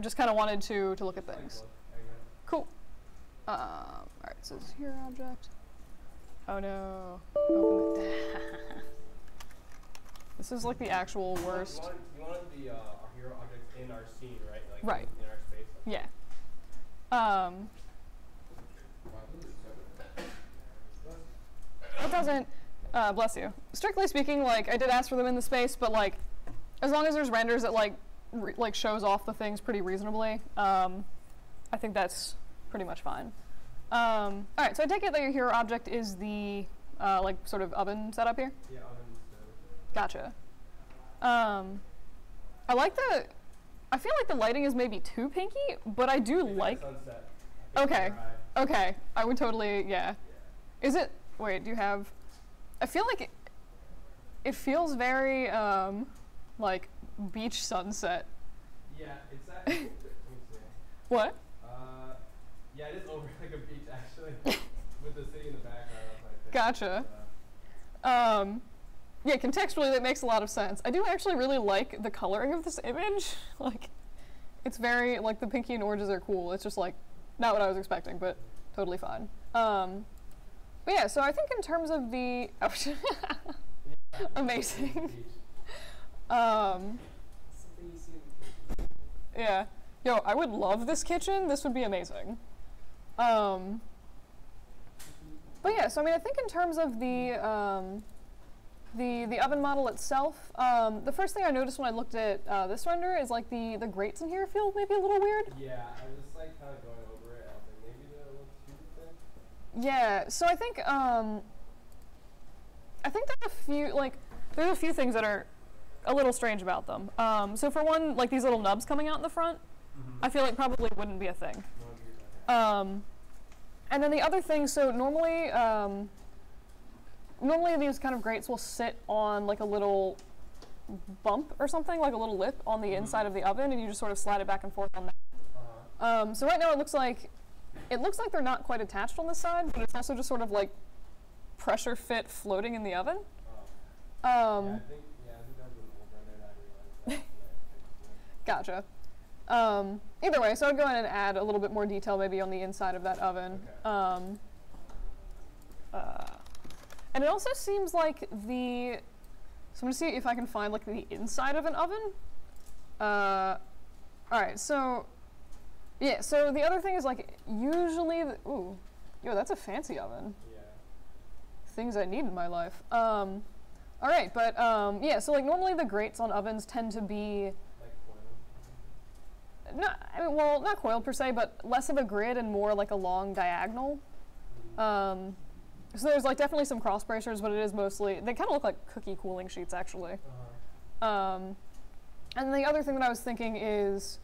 Just kind of wanted to to look at things. look, I guess. Cool. Um, all right, so this is here object. Oh no. This is like the actual You worst. wanted, you wanted the uh, our hero objects in our scene, right? Like Right. In, in our space. Yeah. Um, it doesn't. Uh, bless you. Strictly speaking, like I did ask for them in the space, but like, as long as there's renders that like like shows off the things pretty reasonably, um, I think that's pretty much fine. Um, all right, so I take it that your hero object is the uh, like sort of oven setup here. Yeah, oven Uh, Gotcha. Um, I like the. I feel like the lighting is maybe too pinky, but I do maybe like. sunset. Okay. Okay, I would totally. Yeah. Is it? Wait, do you have? I feel like it, it feels very um, like beach sunset. Yeah, it's at. let me see. What? Uh, yeah, it is over like a beach actually, with the city in the background. That's what I think. Gotcha. Uh, Um, yeah, contextually that makes a lot of sense. I do actually really like the coloring of this image. like, it's very like the pinky and oranges are cool. It's just like not what I was expecting, but totally fine. Um, but yeah, so I think in terms of the yeah, Amazing. Um, Something you see in the kitchen. yeah, yo, I would love this kitchen. This would be amazing. Um, but yeah, so I mean, I think in terms of the um, the the oven model itself, um, the first thing I noticed when I looked at uh, this render is like the the grates in here feel maybe a little weird. Yeah, I was just like kind of going over it. I was like, maybe they're a little too thick. Yeah, so I think um, I think there's a few like there's a few things that are a little strange about them. Um, so for one, like these little nubs coming out in the front, Mm-hmm. I feel like probably wouldn't be a thing. Um, and then the other thing, so normally, um, normally these kind of grates will sit on like a little bump or something, like a little lip on the Mhm. inside of the oven, and you just sort of slide it back and forth on that. Uh-huh. Um, so right now it looks like it looks like they're not quite attached on this side, but it's also just sort of like pressure fit floating in the oven. Oh. Um, yeah, I think yeah, I think that was an old render and I realized that. and I fixed it. Gotcha. Um, either way, so I'd go ahead and add a little bit more detail maybe on the inside of that oven. Okay. Um, uh, and it also seems like the. So I'm gonna see if I can find like the inside of an oven. Uh, all right, so yeah, so the other thing is like usually, the, ooh, yo, that's a fancy oven. Yeah. Things I need in my life. Um, all right, but um, yeah, so like normally the grates on ovens tend to be. Not I mean, well, not coiled per se, but less of a grid and more like a long diagonal. Um, so there's like definitely some cross bracers, but it is mostly they kind of look like cookie cooling sheets actually. Uh-huh. Um, and the other thing that I was thinking is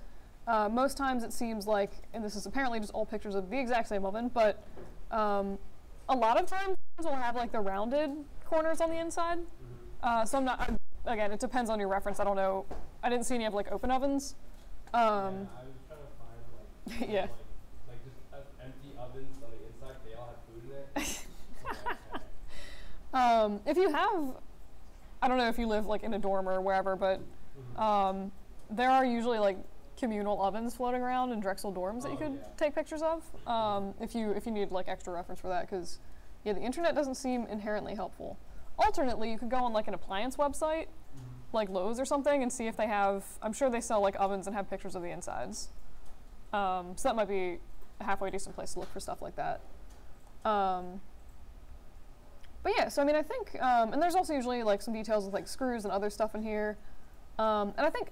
uh, most times it seems like, and this is apparently just all pictures of the exact same oven, but um, a lot of times we'll have like the rounded corners on the inside. Mhm. Uh, so I'm not. I, again, it depends on your reference. I don't know. I didn't see any of like open ovens. Um, yeah, I was trying to find like Yeah. like, like just uh, empty ovens on the inside. They all have food in it. Okay, okay. Um, if you have, I don't know if you live like in a dorm or wherever, but Mhm. um, there are usually like communal ovens floating around in Drexel dorms that you Oh, could yeah. take pictures of. Um, if you if you need like extra reference for that, because yeah, the internet doesn't seem inherently helpful. Alternately, you could go on like an appliance website. Like Lowe's or something, and see if they have. I'm sure they sell like ovens and have pictures of the insides. Um, so that might be a halfway decent place to look for stuff like that. Um, but yeah, so I mean, I think, um, and there's also usually like some details with like screws and other stuff in here. Um, and I think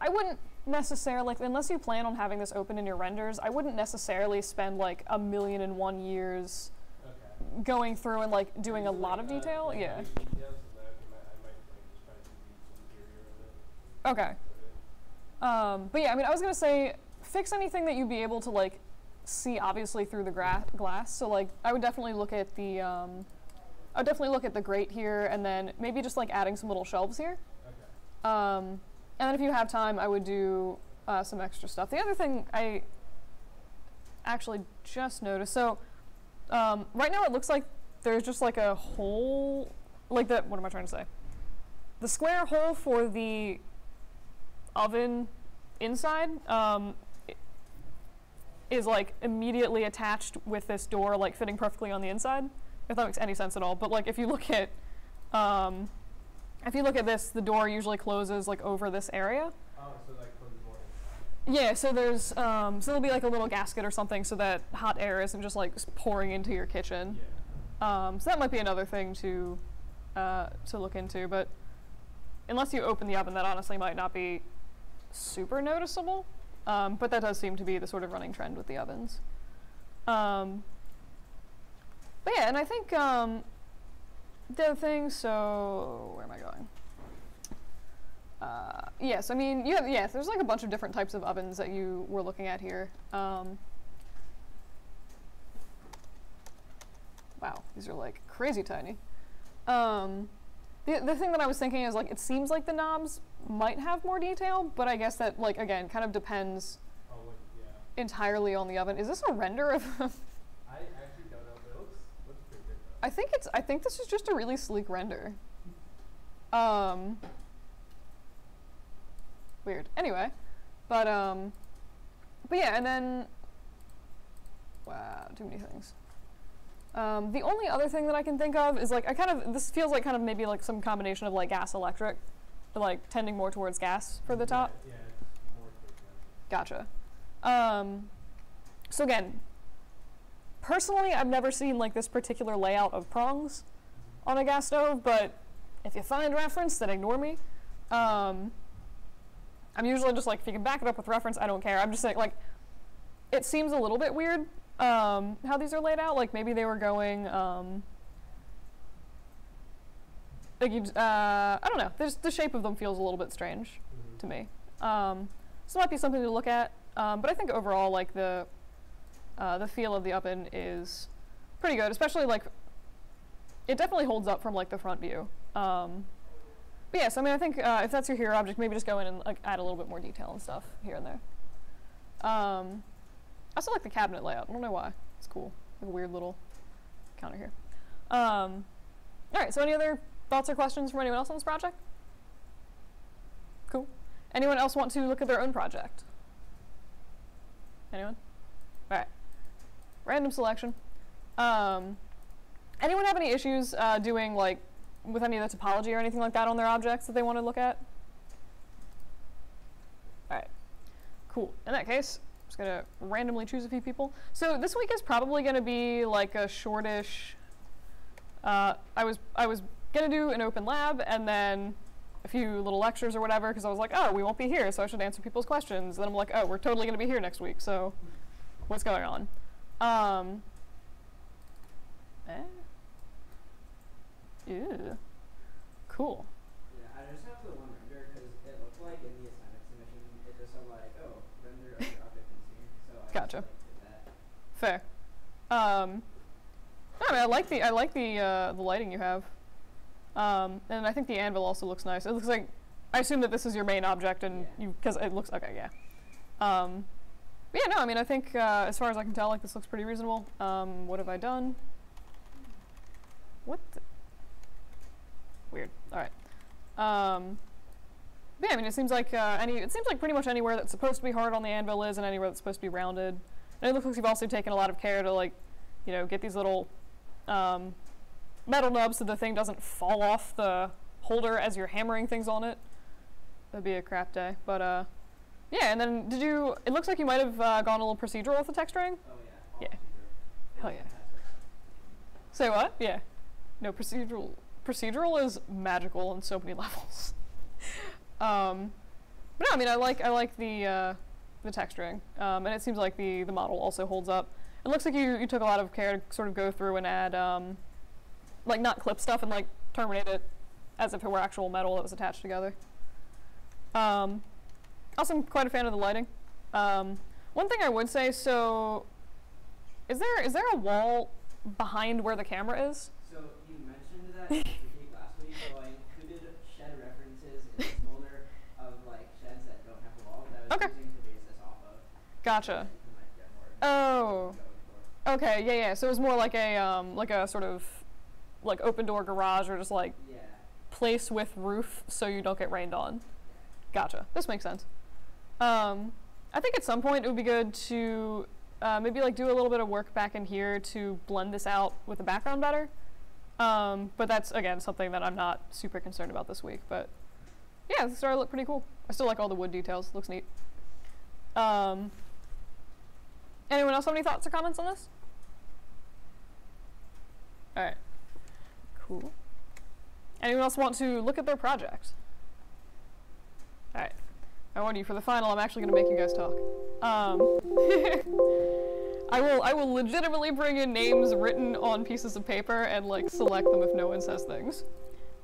I wouldn't necessarily, like, unless you plan on having this open in your renders, I wouldn't necessarily spend like a million and one years Okay. going through and like doing a lot of detail. Yeah. Details, so that I might, I might like just try to do the interior of it. Okay. Um, but yeah, I mean, I was gonna say fix anything that you'd be able to like see obviously through the gra- glass. So like, I would definitely look at the, um, I would definitely look at the grate here, and then maybe just like adding some little shelves here. Okay. Um, and then if you have time, I would do uh, some extra stuff. The other thing I actually just noticed, so um, right now it looks like there's just like a hole, like the, what am I trying to say? The square hole for the oven inside um, is like immediately attached with this door, like fitting perfectly on the inside. If that makes any sense at all. But like if you look at, um, if you look at this, the door usually closes like over this area. Oh, so like close the door inside. Yeah, so there's um, so there'll be like a little gasket or something so that hot air isn't just like pouring into your kitchen. Yeah. Um, so that might be another thing to uh, to look into, but unless you open the oven, that honestly might not be super noticeable. Um, but that does seem to be the sort of running trend with the ovens. Um, but yeah, and I think um, the other thing. So where am I going? Uh, yes, I mean, yeah, yes. There's like a bunch of different types of ovens that you were looking at here. Um, wow, these are like crazy tiny. Um, the the thing that I was thinking is like it seems like the knobs might have more detail, but I guess that like again kind of depends Oh, what, yeah. entirely on the oven. Is this a render of? I actually don't know, but it looks looks pretty good though. I think it's. I think this is just a really sleek render. Um. Weird. Anyway, but um, but yeah, and then. Wow, too many things. Um, the only other thing that I can think of is like I kind of this feels like kind of maybe like some combination of like gas electric, but like tending more towards gas for the top. Yeah, yeah it's more. Gotcha. Um, so again, personally, I've never seen like this particular layout of prongs on a gas stove, but if you find reference, then ignore me. Um, I'm usually just like, if you can back it up with reference, I don't care. I'm just saying, like, it seems a little bit weird um, how these are laid out. Like maybe they were going, um, like you, uh, I don't know. There's, the shape of them feels a little bit strange Mhm. to me. Um, so it might be something to look at. Um, but I think overall, like the uh, the feel of the oven is pretty good, especially like it definitely holds up from like the front view. Um, but yes, I mean I think uh, if that's your hero object, maybe just go in and like add a little bit more detail and stuff here and there. Um, I also like the cabinet layout. I don't know why. It's cool. Like a weird little counter here. Um, all right. So any other thoughts or questions from anyone else on this project? Cool. Anyone else want to look at their own project? Anyone? All right. Random selection. Um, anyone have any issues uh, doing like with any of the topology or anything like that on their objects that they want to look at? All right. Cool. In that case, just gonna randomly choose a few people. So this week is probably gonna be like a shortish. Uh, I was I was gonna do an open lab and then a few little lectures or whatever because I was like, oh, we won't be here, so I should answer people's questions. Then I'm like, oh, we're totally gonna be here next week, so what's going on? Um, eh. Ew. Cool. Yeah, I just have the one render because it looked like in the assignment submission it just said like, oh, render of your object in scene. So I Gotcha. just like, did that. Fair. Um, I mean, I like the I like the uh, the lighting you have, um, and I think the anvil also looks nice. It looks like I assume that this is your main object, and Yeah. you because it looks okay, yeah. Um, yeah, no, I mean, I think uh, as far as I can tell, like this looks pretty reasonable. Um, what have I done? What? The? Weird. All right. Um, yeah, I mean, it seems like uh, any. It seems like pretty much anywhere that's supposed to be hard on the anvil is, and anywhere that's supposed to be rounded. And it looks like you've also taken a lot of care to like, you know, get these little um, metal nubs so the thing doesn't fall off the holder as you're hammering things on it. That'd be a crap day. But uh, yeah. And then did you? It looks like you might have uh, gone a little procedural with the texturing. Oh yeah. Yeah. Hell yeah. Say what? Yeah. No procedural. Procedural is magical on so many levels. Um, but no, I mean, I like I like the uh, the texturing, um, and it seems like the the model also holds up. It looks like you you took a lot of care to sort of go through and add um, like not clip stuff and like terminate it as if it were actual metal that was attached together. Um, also, I'm quite a fan of the lighting. Um, one thing I would say, so is there is there a wall behind where the camera is? So you mentioned that in the critique last week, so I included shed references in this folder of like sheds that don't have a wall that I was Okay. using to base this off of. Gotcha. Oh. Okay, yeah, yeah. So it was more like a um, like a sort of like open door garage or just like Yeah. place with roof so you don't get rained on. Gotcha. This makes sense. Um, I think at some point it would be good to uh, maybe like do a little bit of work back in here to blend this out with the background better. Um, but that's again something that I'm not super concerned about this week. But yeah, the star look pretty cool. I still like all the wood details. Looks neat. Um, anyone else have any thoughts or comments on this? All right. Cool. Anyone else want to look at their project? All right. I warn you, for the final, I'm actually going to make you guys talk. Um, I will. I will legitimately bring in names written on pieces of paper and like select them if no one says things.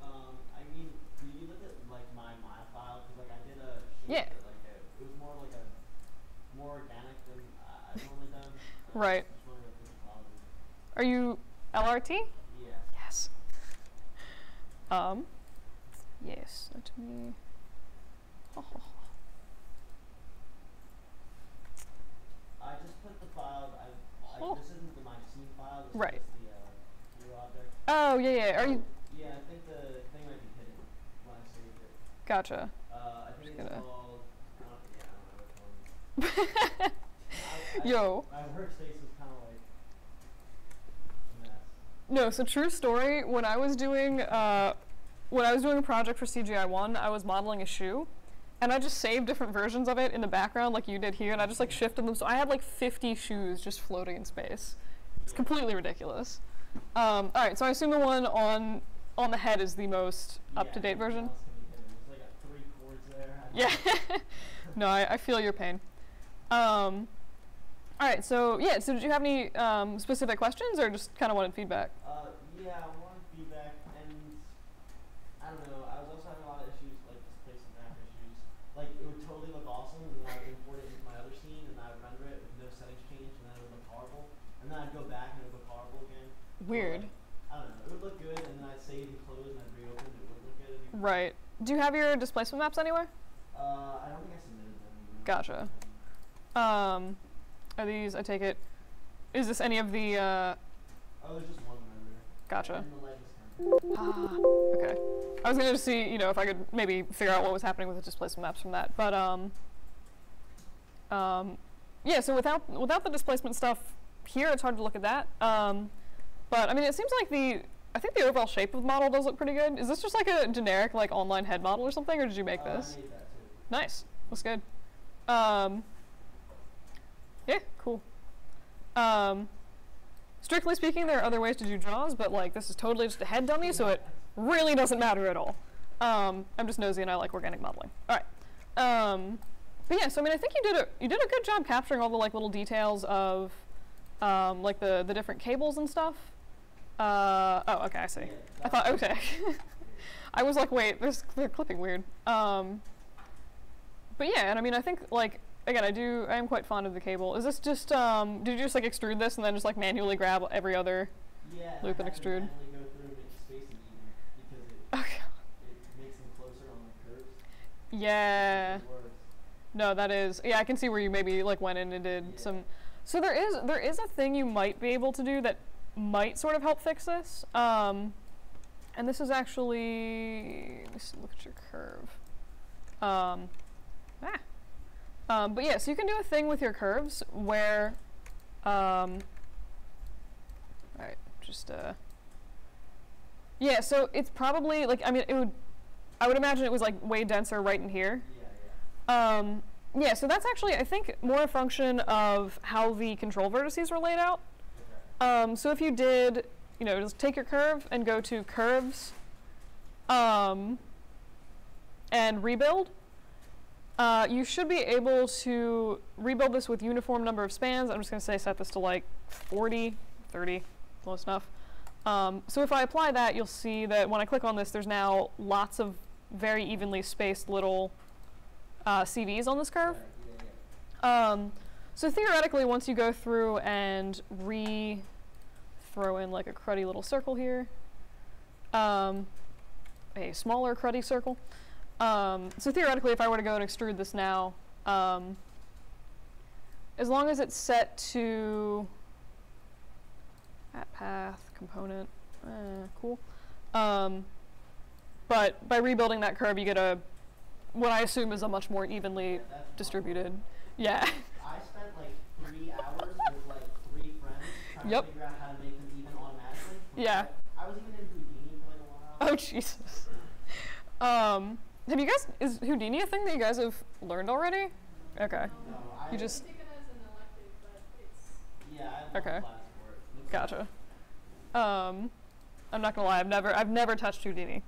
Um, I mean, do you look at like my my file? Like I did a Yeah. that like a, it was more like a more organic than I- I've normally done. Uh, Right. Just wondering if there's a problem. Are you LRT? Yeah. Yes. Um. Yes. Me. I just put the file. I, I Oh. this isn't the my scene file. This Right. is the uh, new object. Oh yeah yeah. Are you? Yeah, I think the thing might be hidden when I saved it. Gotcha. Uh, I think Just it's gonna- called. I don't, yeah, I don't know which one. I, I, Yo. My workspace was kind of like a mess. No, so true story. When I was doing uh, when I was doing a project for CGI One, I was modeling a shoe, and I just saved different versions of it in the background, like you did here, and I just like shifted them. So I had like 50 shoes just floating in space. It's completely ridiculous. Um, all right, so I assume the one on on the head is the most up to date version. Like a three there. Yeah. no, I, I feel your pain. Um, all right, so yeah, so did you have any um, specific questions or just kind of wanted feedback? Uh, yeah, I wanted feedback, and I don't know. I was also having a lot of issues, like displacement map issues. Like it would totally look awesome, and then I would import it into my other scene, and I would render it with no settings changed, and then it would look horrible. And then I'd go back, and it would look horrible again. Weird. like, I don't know. It would look good, and then I'd save and close, and I'd reopen, and it would look good. Anymore. Right. Do you have your displacement maps anywhere? Uh, I don't think I submitted them. Gotcha. Um, are these? I take it. Is this any of the? Uh, Oh, there's just one render. gotcha. Ah. Okay. I was gonna just see, you know, if I could maybe figure out what was happening with the displacement maps from that, but um. Um, yeah. So without without the displacement stuff here, it's hard to look at that. Um, but I mean, it seems like the. I think the overall shape of the model does look pretty good. Is this just like a generic like online head model or something, or did you make Uh, this? I made that too. Nice. Looks good. Um, yeah, cool. Um, strictly speaking, there are other ways to do draws, but like this is totally just a head dummy, so it really doesn't matter at all. Um, I'm just nosy and I like organic modeling. All right. Um, but yeah, so I mean, I think you did a you did a good job capturing all the like little details of um, like the the different cables and stuff. Uh, oh, okay, I see. I thought okay. I was like, wait, they're clipping weird. Um, but yeah, and I mean, I think like again, I do. I am quite fond of the cable. Is this just um? Did you just like extrude this and then just like manually grab every other? Yeah, loop and extrude. manually go through and make the because it, Okay. it makes them closer on the curves. Yeah. No, that is. Yeah, I can see where you maybe like went in and did Yeah. some. So there is there is a thing you might be able to do that might sort of help fix this. Um, and this is actually let's look at your curve. Um, ah. Um, but yeah, so you can do a thing with your curves where, um, all right, just uh. Yeah, so it's probably like I mean it would, I would imagine it was like way denser right in here. Yeah, yeah. Um, yeah, so that's actually, I think, more a function of how the control vertices were laid out. Okay. Um, so if you did, you know, just take your curve and go to curves um, and rebuild, uh, you should be able to rebuild this with uniform number of spans. I'm just going to say set this to like 40, 30, close enough. Um, so if I apply that, you'll see that when I click on this, there's now lots of very evenly spaced little uh, CVs on this curve. Um, so theoretically, once you go through and re throw in like a cruddy little circle here, um, a smaller cruddy circle. Um, so theoretically, if I were to go and extrude this now, um, as long as it's set to at path component, eh, cool. Um, but by rebuilding that curve, you get a what I assume is a much more evenly Yeah, distributed. Yeah. I spent like three hours with like three friends trying Yep. to figure out how to make them even automatically. Yeah. I was even in Houdini for like a while. Oh Jesus. Um, have you guys is Houdini a thing that you guys have learned already? Okay. No, I You just I take it as an elective, but it's yeah, I love Okay. class for it. Looks like- Gotcha. Um, I'm not gonna lie, I've never, I've never touched Houdini.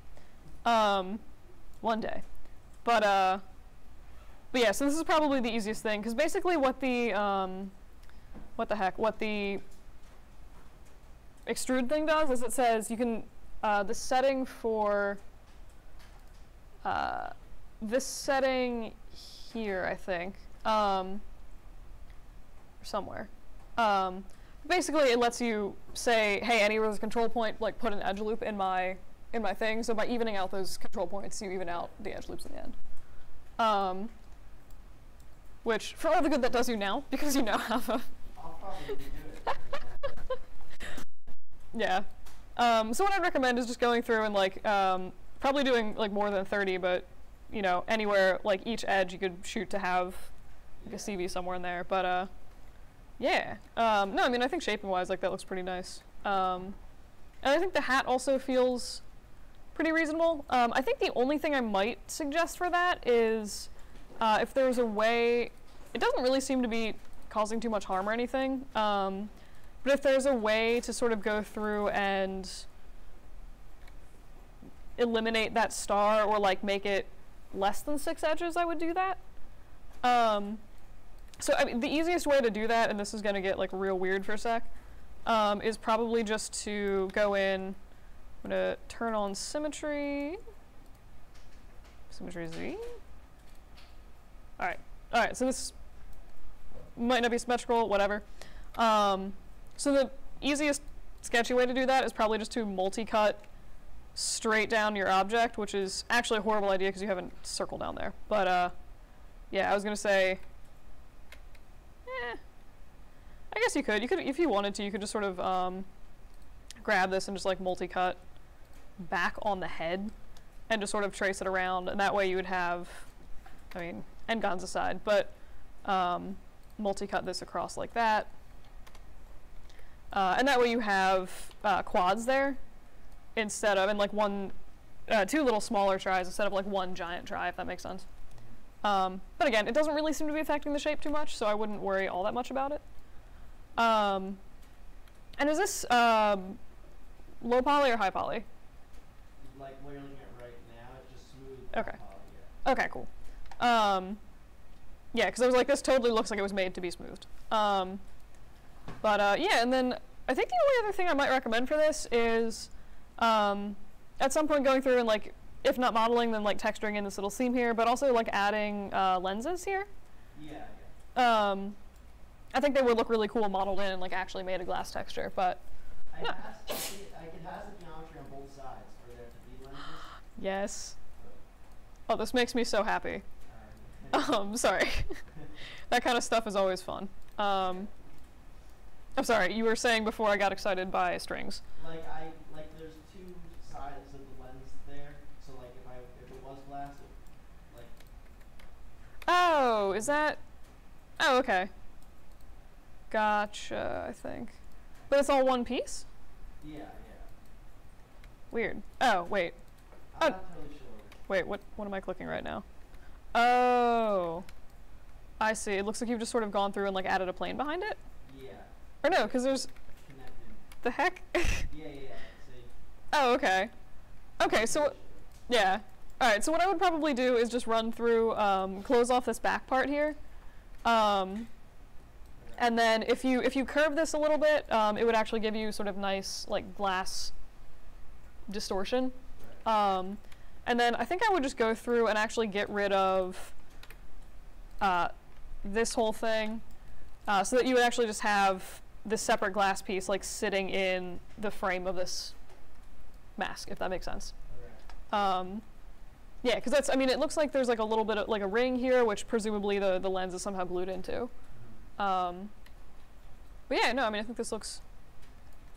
Um, one day, but uh, but yeah. So this is probably the easiest thing because basically what the um, what the heck, what the extrude thing does is it says you can uh, the setting for uh, this setting here, I think, um, somewhere. Um, basically it lets you say, hey, any of control point, like put an edge loop in my in my thing. So by evening out those control points, you even out the edge loops in the end. Um, which for all the good that does you now, because you now have a I'll probably do it. yeah. Um, so what I'd recommend is just going through and like um, probably doing like more than 30, but you know anywhere like each edge you could shoot to have like a CV somewhere in there. But uh, yeah. Um, no, I mean I think shaping wise like that looks pretty nice. Um, and I think the hat also feels pretty reasonable. Um, I think the only thing I might suggest for that is uh, if there's a way. It doesn't really seem to be causing too much harm or anything. Um, but if there's a way to sort of go through and eliminate that star or like make it less than six edges, I would do that. Um, so I mean, the easiest way to do that, and this is gonna get like real weird for a sec, um, is probably just to go in. I'm gonna turn on symmetry. Symmetry Z. All right, all right. So this might not be symmetrical, whatever. Um, so the easiest sketchy way to do that is probably just to multi-cut straight down your object, which is actually a horrible idea because you haven't circle down there. But uh, yeah, I was gonna say, eh, I guess you could. You could, if you wanted to, you could just sort of um, grab this and just like multi-cut back on the head and just sort of trace it around, and that way you would have, I mean, n-gons aside, but um, multi-cut this across like that. Uh, and that way you have uh, quads there instead of, and like one, uh, two little smaller tris instead of like one giant tri, if that makes sense. Um, but again, it doesn't really seem to be affecting the shape too much, so I wouldn't worry all that much about it. Um, and is this um, low poly or high poly? like what you're looking at right now, it's just smooth. Okay. poly, yeah. Okay, cool. Um, yeah, because I was like, this totally looks like it was made to be smoothed. Um, but uh, yeah, and then I think the only other thing I might recommend for this is um, at some point going through and like, if not modeling, then like texturing in this little seam here, but also like adding uh, lenses here. Yeah, yeah. Um, I think they would look really cool modeled in and like actually made a glass texture, but I Yeah. has, I see- can has the geometry on both sides for there to be lenses. yes. Oh, this makes me so happy. Um, sorry. that kind of stuff is always fun. Um, I'm sorry, you were saying before I got excited by strings. like I like there's two sides of the lens there, so like if I if it was glass, it, like Oh, is that? Oh, okay. Gotcha, I think. But it's all one piece? yeah, yeah. Weird. Oh, wait. I'm Oh. not totally sure. Wait, what, what am I clicking right now? Oh. I see. It looks like you've just sort of gone through and like added a plane behind it? Yeah, Or no, because there's. connected. The heck? Yeah, yeah, yeah. See. oh, okay. Okay, so. Yeah. Alright, so what I would probably do is just run through, um, close off this back part here. Um, and then if you if you curve this a little bit, um, it would actually give you sort of nice like glass distortion. Um, and then I think I would just go through and actually get rid of uh, this whole thing, uh, so that you would actually just have this separate glass piece like sitting in the frame of this mask, if that makes sense. Um, yeah, because that's, I mean, it looks like there's like a little bit of like a ring here, which presumably the, the lens is somehow glued into. Um, but yeah, no, I mean, I think this looks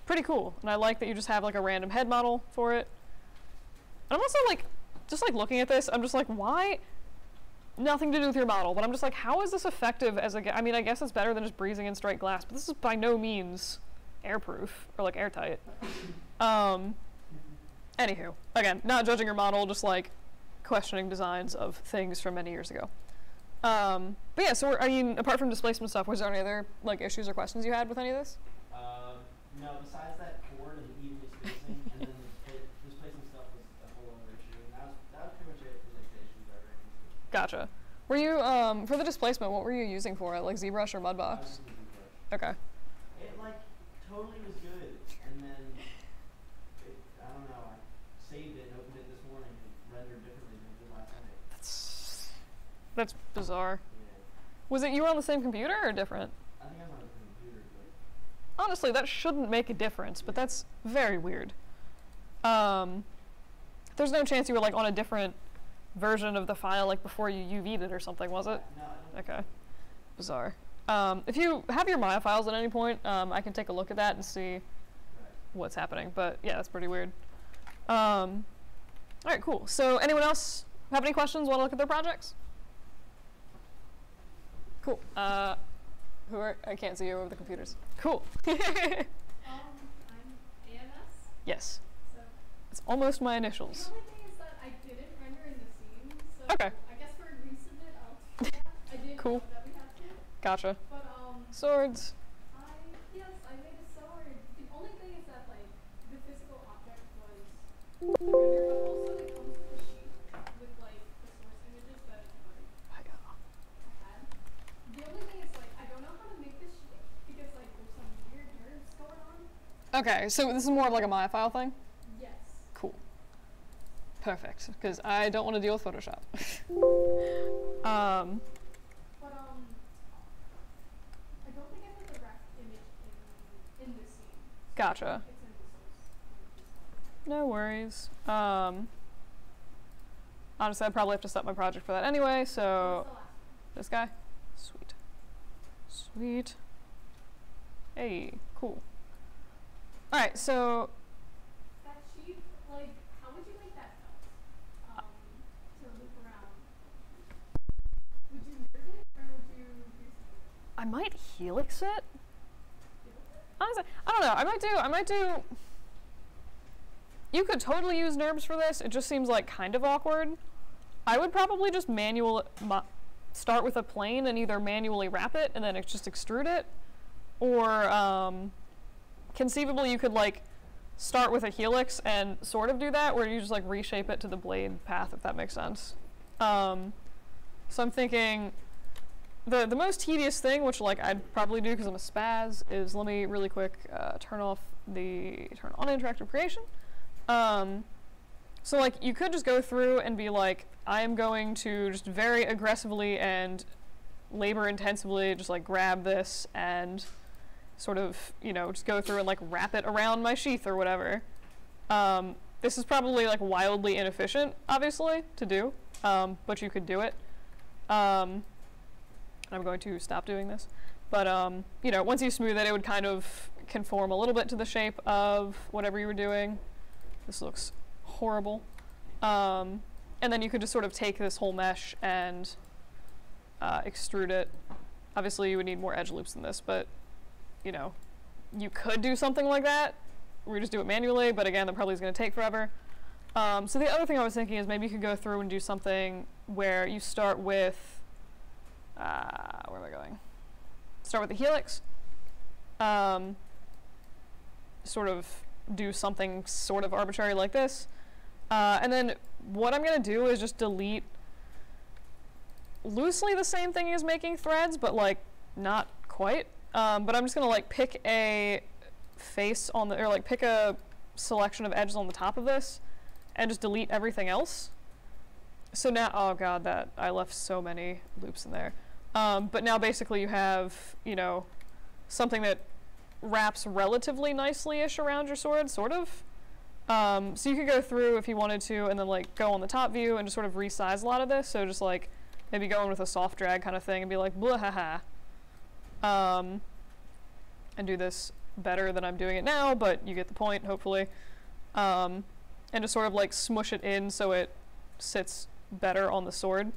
pretty cool. And I like that you just have like a random head model for it. And I'm also like, just like looking at this, I'm just like, why, nothing to do with your model, but I'm just like, how is this effective as a, I mean, I guess it's better than just breezing in straight glass, but this is by no means airproof or like airtight. Um, anywho, again, not judging your model, just like questioning designs of things from many years ago. Um, but yeah, so we're, I mean, apart from displacement stuff, was there any other like issues or questions you had with any of this? Um, no, besides that board and evenly spacing, and then the displa- displacement stuff was a whole other issue. And that was that was pretty much it for like the issues I ran into. Gotcha. Were you um, for the displacement? What were you using for it? Like ZBrush or I was Mudbox? using ZBrush. Okay. It like totally was good, and then it, I don't know. I saved it and opened it this morning and rendered differently than it did last night. That's that's bizarre. Yeah, Was it you were on the same computer or different? I think I was on a different computer, but Honestly, that shouldn't make a difference, but that's very weird. Um, there's no chance you were like on a different version of the file like before you UV'd it or something, was it? no, Okay. Bizarre. Um, if you have your Maya files at any point, um, I can take a look at that and see Right. what's happening. But yeah, that's pretty weird. Um, all right, cool. So anyone else have any questions? Want to look at their projects? Cool. Uh, who are? I can't see you over the computers. Cool. Um, I'm AMS, yes, so it's almost my the initials. only thing is that I didn't render in the scene, so Okay. I guess for a resubmit, I'll do that. I didn't Cool. know that we had to, Gotcha. but um, Swords. I yes, I made a sword. The only thing is that like the physical object was the render, but also it comes with a sheet with like the source images that like I had. The only thing is like I don't know how to make this sheet because like there's some weird NURBS going on. Okay, so this is more of like a Maya file thing. Yes. Cool. Perfect, because I don't want to deal with Photoshop. um, But um, I don't think I put the image in in this scene. gotcha. It's in the source. No worries. Um, honestly, I'd probably have to set my project for that anyway, so the last one? this guy? Sweet. Sweet. Hey, cool. Alright, so That sheet, like, how would you make that felt? Um, to loop around. Would you nerve it or would you? I might helix it. Honestly, I don't know. I might do. I might do. You could totally use NURBS for this. It just seems like kind of awkward. I would probably just manual start with a plane and either manually wrap it and then just extrude it, or um, conceivably you could like start with a helix and sort of do that, where you just like reshape it to the blade path, if that makes sense. Um, so I'm thinking the the most tedious thing, which like I'd probably do because I'm a spaz, is let me really quick uh, turn off the turn on interactive creation. Um, so like you could just go through and be like, I am going to just very aggressively and labor intensively just like grab this and sort of you know just go through and like wrap it around my sheath or whatever. Um, this is probably like wildly inefficient, obviously, to do, um, but you could do it. Um, I'm going to stop doing this. But um, you know, once you smooth it, it would kind of conform a little bit to the shape of whatever you were doing. This looks horrible. Um, and then you could just sort of take this whole mesh and uh, extrude it. Obviously, you would need more edge loops than this, but you know, you could do something like that. You just do it manually, but again, that probably is going to take forever. Um, so the other thing I was thinking is maybe you could go through and do something where you start with uh, where am I going? Start with the helix. Um, sort of do something sort of arbitrary like this. Uh, and then what I'm going to do is just delete loosely the same thing as making threads, but like not quite. Um, but I'm just going to like pick a face on the, or like pick a selection of edges on the top of this and just delete everything else. So now, oh god, that I left so many loops in there. Um, but now basically you have, you know, something that wraps relatively nicely-ish around your sword, sort of. Um, so you could go through if you wanted to, and then like go on the top view and just sort of resize a lot of this. So just like maybe go in with a soft drag kind of thing and be like blah ha ha. Um, and do this better than I'm doing it now, but you get the point, hopefully. Um, and just sort of like smush it in so it sits better on the sword.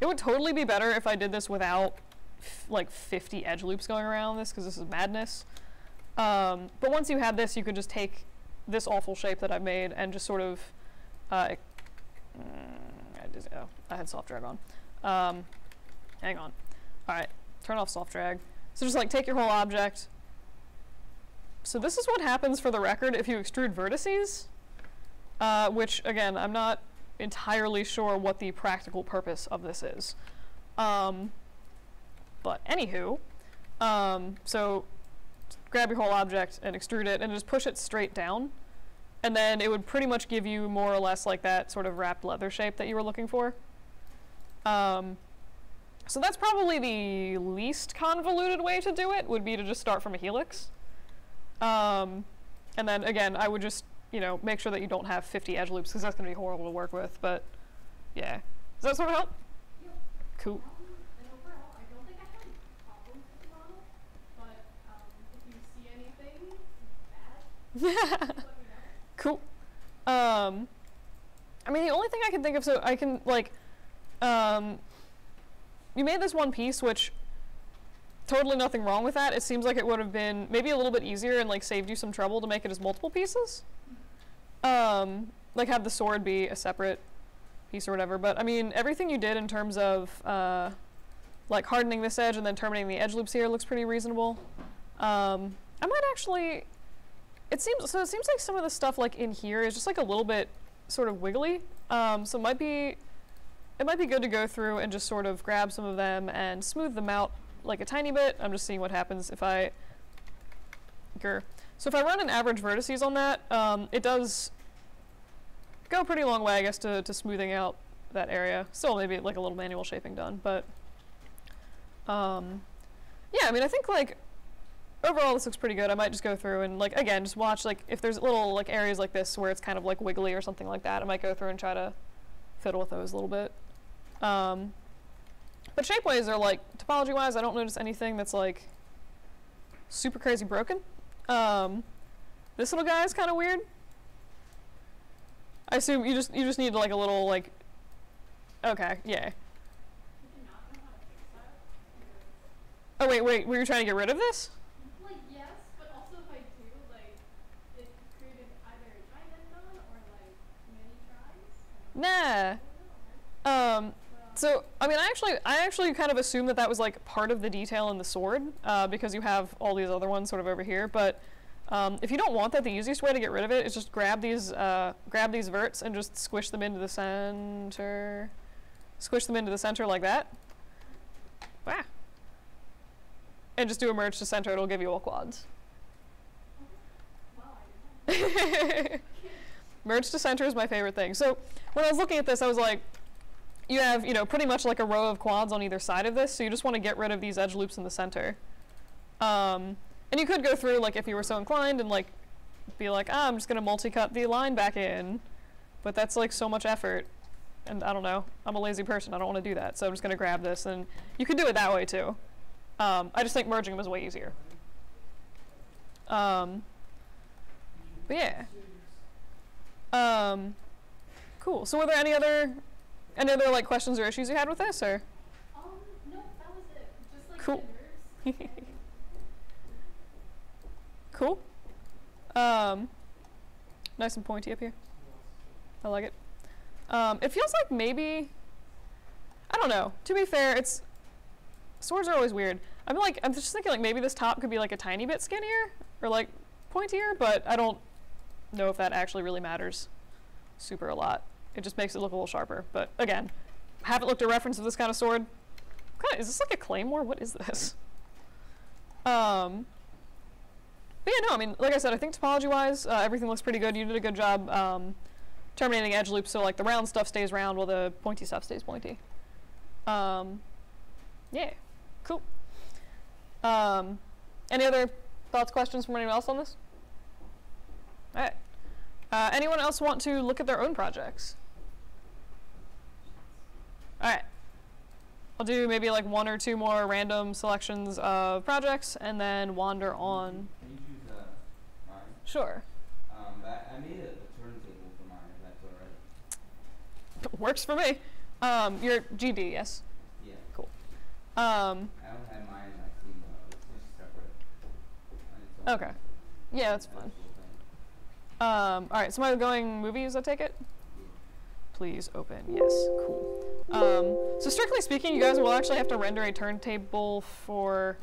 it would totally be better if I did this without like 50 edge loops going around this because this is madness. Um, but once you have this, you could just take this awful shape that I've made and just sort of, uh, mm, I, oh, I had soft drag on. Um, hang on. All right, turn off soft drag. So just like take your whole object. So this is what happens for the record if you extrude vertices, uh, which again, I'm not entirely sure what the practical purpose of this is. Um, but anywho, um, so grab your whole object and extrude it and just push it straight down. And then it would pretty much give you more or less like that sort of wrapped leather shape that you were looking for. Um, so that's probably the least convoluted way to do it, would be to just start from a helix. Um, and then again, I would just, you know, make sure that you don't have 50 edge loops because that's going to be horrible to work with. But yeah. Does that sort of help? Yep. Cool. I don't think I have any problems with the model, if you see anything bad, just let me know. Cool. Um, I mean, the only thing I can think of, so I can like, um, you made this one piece, which totally nothing wrong with that. It seems like it would have been maybe a little bit easier and like saved you some trouble to make it as multiple pieces. Um, like have the sword be a separate piece or whatever. But I mean, everything you did in terms of uh, like hardening this edge and then terminating the edge loops here looks pretty reasonable. Um, I might actually. It seems so. It seems like some of the stuff like in here is just like a little bit sort of wiggly. Um, so it might be. It might be good to go through and just sort of grab some of them and smooth them out like a tiny bit. I'm just seeing what happens if I. Grr. So if I run an average vertices on that, um, it does go a pretty long way, I guess, to, to smoothing out that area. Still, maybe like a little manual shaping done, but um, yeah. I mean, I think like overall this looks pretty good. I might just go through and like again, just watch like if there's little like areas like this where it's kind of like wiggly or something like that. I might go through and try to fiddle with those a little bit. Um, but shapeways are like topology wise, I don't notice anything that's like super crazy broken. Um, this little guy is kind of weird. I assume you just you just need like a little like. Okay, yeah. You do not know how to fix that. because- Oh wait, wait. Were you trying to get rid of this? Like yes, but also if I do, like it created either a giant or like many tris. Nah. I don't know. Um. So I mean, I actually I actually kind of assumed that that was like part of the detail in the sword, uh, because you have all these other ones sort of over here. But um, if you don't want that, the easiest way to get rid of it is just grab these uh, grab these verts and just squish them into the center. Squish them into the center like that. Wow. And just do a merge to center. It'll give you all quads. Merge to center is my favorite thing. So when I was looking at this, I was like, you have, you know, pretty much like a row of quads on either side of this, so you just want to get rid of these edge loops in the center. Um, and you could go through, like, if you were so inclined and, like, be like, ah, I'm just going to multi-cut the line back in. But that's, like, so much effort. And I don't know. I'm a lazy person. I don't want to do that. So I'm just going to grab this. And you could do it that way, too. Um, I just think merging them is way easier. Um, but yeah. Um, cool. So were there any other, any other like questions or issues you had with this, or? Um, no, that was it. Just like Cool. the NURBS. and- Cool. Um, nice and pointy up here. I like it. Um, it feels like maybe, I don't know. To be fair, it's swords are always weird. I'm like, I'm just thinking like maybe this top could be like a tiny bit skinnier or like pointier, but I don't know if that actually really matters super a lot. It just makes it look a little sharper. But again, haven't looked at a reference of this kind of sword. Kind is this like a claymore? What is this? Um, but yeah, no, I mean, like I said, I think topology-wise, uh, everything looks pretty good. You did a good job um, terminating edge loops, so like the round stuff stays round while the pointy stuff stays pointy. Um, yeah, cool. Um, any other thoughts, questions from anyone else on this? All right. Uh, anyone else want to look at their own projects? All right. I'll do maybe like one or two more random selections of projects and then wander on. Can you choose uh, mine? Sure. Um, I, I made a, a turntable for mine. If that's all right. Works for me. Um, your GD, yes. Yeah. Um, I don't have mine in my clean mode. It's just separate. Okay. yeah, that's That's fine. the whole thing. Um, all right, so am I going movies? I take it. Yeah. Please open. Yes, cool. Um, so strictly speaking, you guys will actually have to render a turntable for.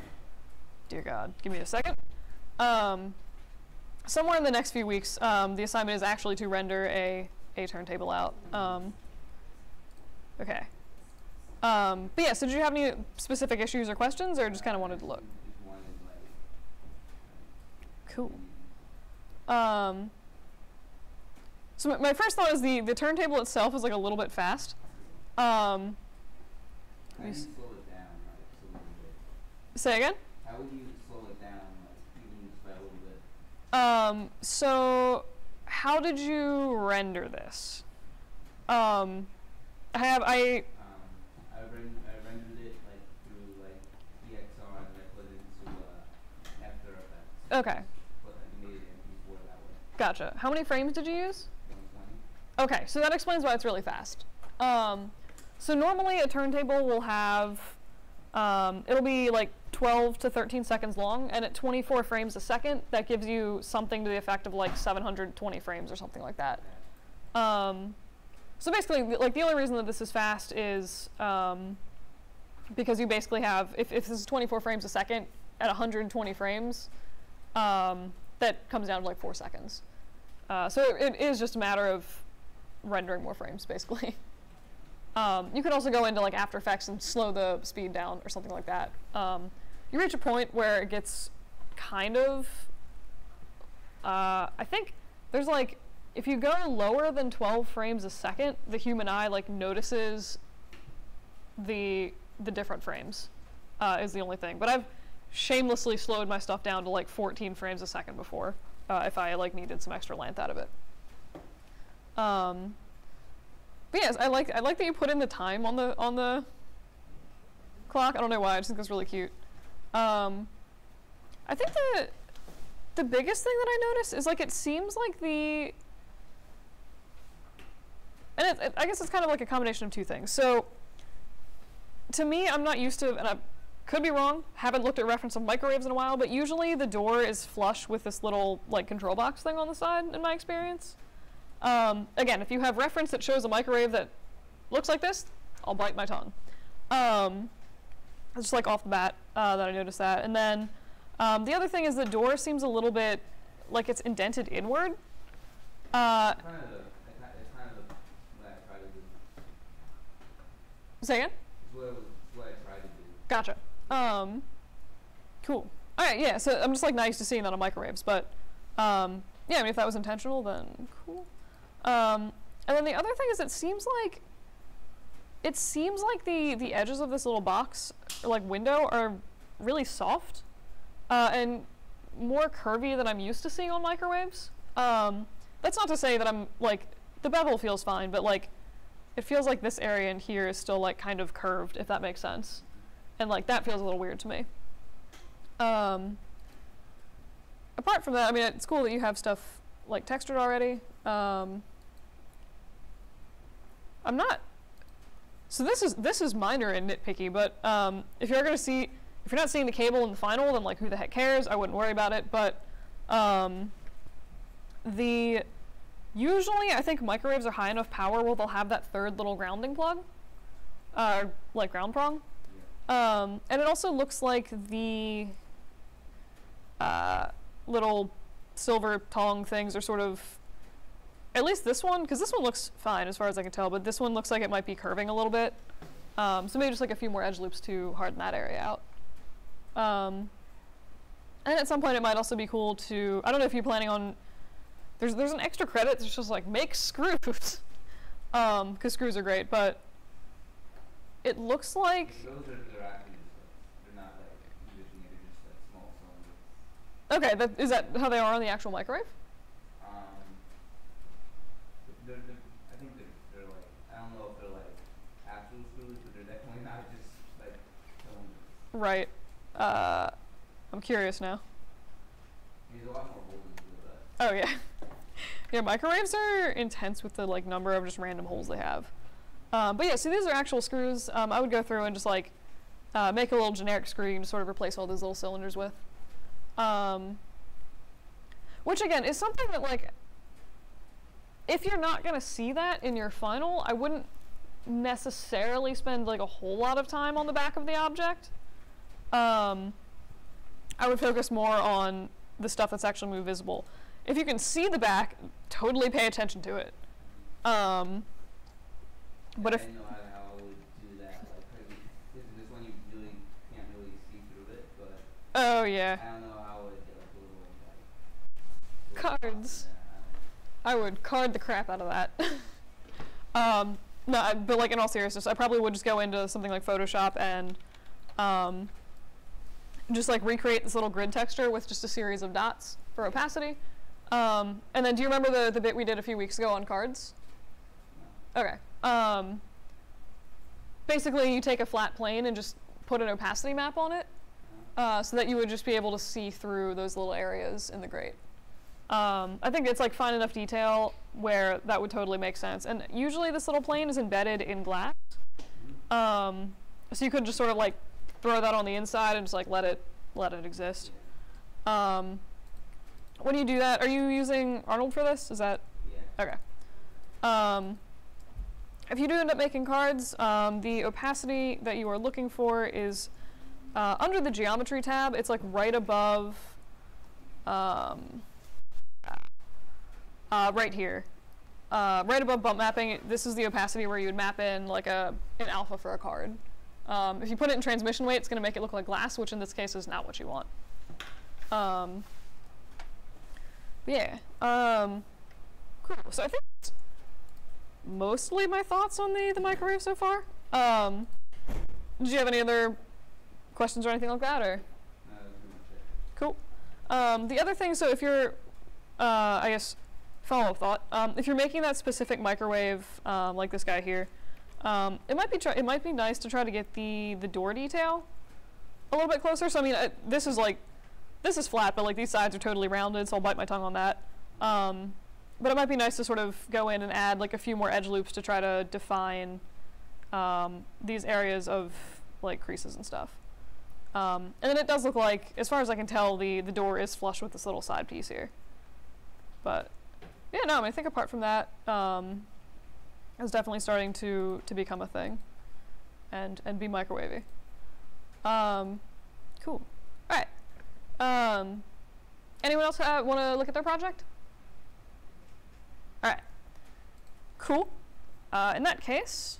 Dear God, give me a second. Um, somewhere in the next few weeks, um, the assignment is actually to render a a turntable out. Um, okay. Um, but yeah, so did you have any specific issues or questions, or just kind of wanted to look? Cool. Um, so my first thought is the the turntable itself is like a little bit fast. Um, How do you slow it down, like, a little bit? say again. How would you slow it down, like, even just by a little bit? Um, so how did you render this? Um, I have I Um, I, ren- I rendered it like through like EXR and I put it into uh, After Effects. okay, But I made it in MP4 that way. gotcha. How many frames did you use? 120. Okay, so that explains why it's really fast. Um, so normally a turntable will have, um, it'll be like 12 to 13 seconds long, and at 24 frames a second, that gives you something to the effect of like 720 frames or something like that. Um, so basically, like the only reason that this is fast is um, because you basically have, if, if this is 24 frames a second at 120 frames, um, that comes down to like four seconds. Uh, so it, it is just a matter of rendering more frames, basically. Um, you can also go into like After Effects and slow the speed down or something like that. Um, you reach a point where it gets kind of. Uh, I think there's like if you go lower than 12 frames a second, the human eye like notices the the different frames. Uh, is the only thing. But I've shamelessly slowed my stuff down to like 14 frames a second before, uh, if I like needed some extra length out of it. Um, but yes, I like I like that you put in the time on the on the clock. I don't know why. I just think that's really cute. Um, I think the the biggest thing that I noticed is like it seems like the and it, it, I guess it's kind of like a combination of two things. So to me, I'm not used to, and I could be wrong. Haven't looked at reference of microwaves in a while, but usually the door is flush with this little like control box thing on the side. In my experience, um, again, if you have reference that shows a microwave that looks like this, I'll bite my tongue. Um, just like off the bat uh, that I noticed that, and then um, the other thing is the door seems a little bit like it's indented inward. Uh, say again. Gotcha. Um, cool. All right, yeah. So I'm just like nice to seeing that on microwaves, but um, yeah. I mean, if that was intentional, then cool. Um, and then the other thing is, it seems like it seems like the the edges of this little box, like window, are really soft uh, and more curvy than I'm used to seeing on microwaves. Um, that's not to say that I'm like the bevel feels fine, but like it feels like this area in here is still like kind of curved, if that makes sense and like that feels a little weird to me. Um, apart from that, I mean, it's cool that you have stuff like textured already. Um, I'm not. So this is this is minor and nitpicky, but um, if you're gonna see, if you're not seeing the cable in the final, then like who the heck cares? I wouldn't worry about it. But um, the usually I think microwaves are high enough power where they'll have that third little grounding plug, uh, like ground prong. Yeah. Um, and it also looks like the uh, little silver tong things are sort of, at least this one, because this one looks fine as far as I can tell, but this one looks like it might be curving a little bit. Um, so maybe just like a few more edge loops to harden that area out. Um, and at some point, it might also be cool to. I don't know if you're planning on. There's there's an extra credit that's just like make screws, um, because screws are great, but it looks like. Those are, they're actually they're not like envisioning it, they're small cylinders. Okay, that, is that how they are on the actual microwave? Um, they're, they're, I think they're, they're like, I don't know if they're like actual screws, but they're definitely not just like cylinders. Right. Uh, I'm curious now. There's a lot more holes into it, Oh yeah. yeah, microwaves are intense with the like number of just random holes they have. Um, but yeah, so these are actual screws. Um, I would go through and just like uh, make a little generic screw you can sort of replace all those little cylinders with. Um, which again is something that like, if you're not gonna see that in your final, I wouldn't necessarily spend like a whole lot of time on the back of the object. Um, I would focus more on the stuff that's actually more visible. If you can see the back, totally pay attention to it. Um, but I if didn't know how, how I would do that. Like, 'cause it- this, this one you really can't really see through it, but oh yeah, I don't know how I would like like little dots in Cards. I don't know. I would card the crap out of that. um, no, but like in all seriousness, I probably would just go into something like Photoshop and um, just like recreate this little grid texture with just a series of dots for opacity. Um, and then, do you remember the the bit we did a few weeks ago on cards? Okay. Um, basically, you take a flat plane and just put an opacity map on it, uh, so that you would just be able to see through those little areas in the grate. Um, I think it's like fine enough detail where that would totally make sense. And usually, this little plane is embedded in glass, um, so you could just sort of like throw that on the inside and just like let it let it exist. Um, when you do that, are you using Arnold for this? Is that Yeah. Okay. Um, if you do end up making cards, um, the opacity that you are looking for is uh, under the geometry tab. It's like right above, um, uh, right here, uh, right above bump mapping. This is the opacity where you would map in like a an alpha for a card. Um, if you put it in transmission weight, it's going to make it look like glass, which in this case is not what you want. Um, yeah. Um, cool. So I think that's mostly my thoughts on the the microwave so far. Um, you have any other questions or anything like that, or? No. Cool. Um, the other thing, so if you're, uh, I guess, follow-up thought, um, if you're making that specific microwave, um, like this guy here, um, it might be it might be nice to try to get the the door detail a little bit closer. So I mean, uh, this is like, this is flat, but like these sides are totally rounded, so I'll bite my tongue on that. Um, but it might be nice to sort of go in and add like a few more edge loops to try to define um, these areas of like creases and stuff. Um, and then it does look like, as far as I can tell, the, the door is flush with this little side piece here. But yeah, no, I, mean, I think apart from that, um, it's definitely starting to, to become a thing and, and be microwavy. Um, cool. All right. Um, anyone else uh, want to look at their project? All right. Cool. Uh, in that case,